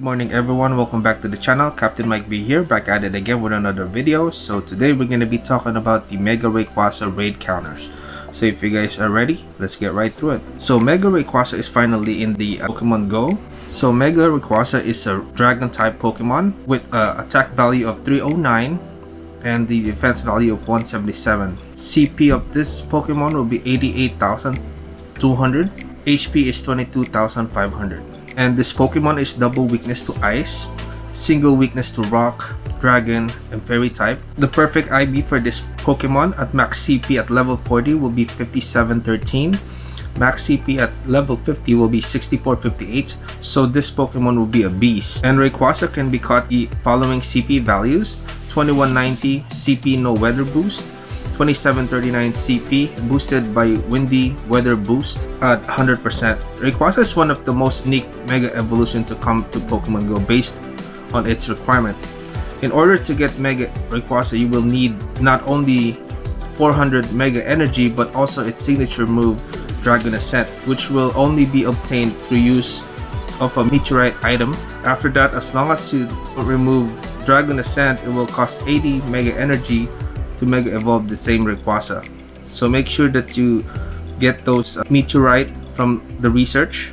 morning everyone, welcome back to the channel. Captain Mike B here, back at it again with another video. So today we're going to be talking about the Mega Rayquaza raid counters. So if you guys are ready, let's get right through it. So Mega Rayquaza is finally in the uh, Pokemon Go. So Mega Rayquaza is a dragon type Pokemon with uh, attack value of 309 and the defense value of 177. CP of this Pokemon will be 88,200. HP is 22,500 and this Pokemon is double weakness to ice, single weakness to rock, dragon, and fairy type. The perfect IV for this Pokemon at max CP at level 40 will be 5713. Max CP at level 50 will be 6458, so this Pokemon will be a beast. And Rayquaza can be caught the following CP values, 2190 CP no weather boost, 2739 CP boosted by Windy Weather Boost at 100%. Rayquaza is one of the most unique Mega Evolution to come to Pokemon Go based on its requirement. In order to get Mega Rayquaza, you will need not only 400 Mega Energy but also its signature move Dragon Ascent which will only be obtained through use of a meteorite item. After that, as long as you remove Dragon Ascent, it will cost 80 Mega Energy to Mega Evolve the same Rayquaza. So make sure that you get those uh, meteorite from the research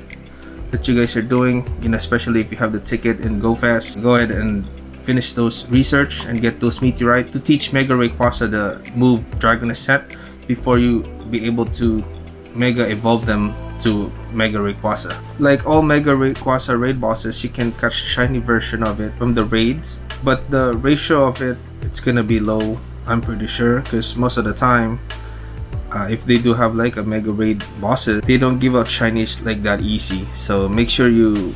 that you guys are doing, you know, especially if you have the ticket and go fast. Go ahead and finish those research and get those meteorite to teach Mega Rayquaza the move Dragon Ascent before you be able to Mega Evolve them to Mega Rayquaza. Like all Mega Rayquaza raid bosses, you can catch shiny version of it from the raids, but the ratio of it, it's gonna be low I'm pretty sure because most of the time uh, if they do have like a mega raid bosses they don't give out shinies like that easy. So make sure you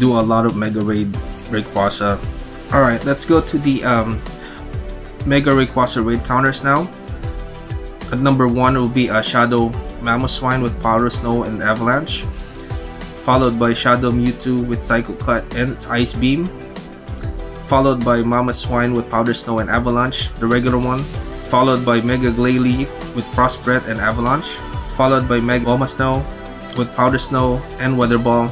do a lot of mega raid Rayquaza. Alright let's go to the um, mega Rayquaza raid counters now. At number one will be a shadow Mamoswine with Powder snow and avalanche followed by shadow Mewtwo with psycho cut and ice beam followed by Mamoswine with Powder Snow and Avalanche, the regular one, followed by Mega Glalie with Frost Breath and Avalanche, followed by Mega Abomasnow with Powder Snow and Weather Ball,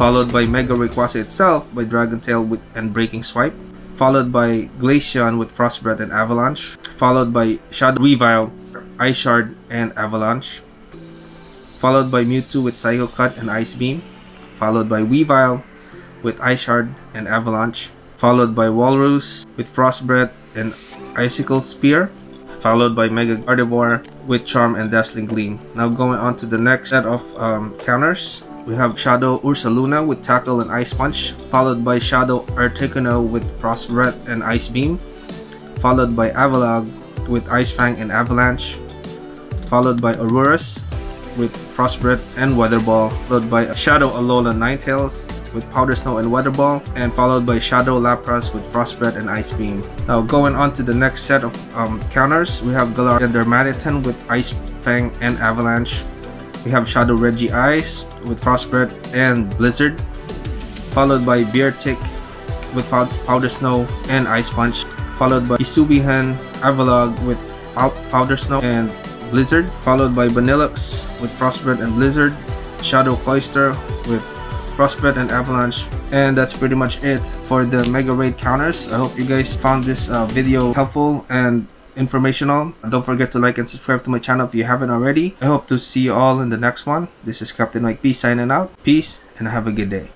followed by Mega Rayquaza itself by Dragon Tail with and Breaking Swipe, followed by Glaceon with Frost Breath and Avalanche, followed by Shadow Weavile, Ice Shard and Avalanche, followed by Mewtwo with Psycho Cut and Ice Beam, followed by Weavile with Ice Shard and Avalanche, followed by Walrus with Frost Breath and Icicle Spear, followed by Mega Gardevoir with Charm and Dazzling Gleam. Now going on to the next set of um, counters, we have Shadow Ursaluna with Tackle and Ice Punch, followed by Shadow Articuno with Frost Breath and Ice Beam, followed by Avalugg with Ice Fang and Avalanche, followed by Aurorus with Frost Breath and Weather Ball, followed by Shadow Alola Ninetales with Powder Snow and Weather Ball, and followed by Shadow Lapras with Frost Breath and Ice Beam. Now going on to the next set of um, counters, we have Galarian Darmanitan with Ice Fang and Avalanche. We have Shadow Regice with Frost Breath and Blizzard, followed by Beartic with Powder Snow and Ice Punch, followed by Hisuian Avalugg with Powder Snow and Blizzard, followed by Vanilluxe with Frost Breath and Blizzard, Shadow Cloyster with Frost Breath and Avalanche. And that's pretty much it for the Mega Raid counters. I hope you guys found this uh, video helpful and informational. Don't forget to like and subscribe to my channel if you haven't already. I hope to see you all in the next one. This is Captain Mike B signing out. Peace and have a good day.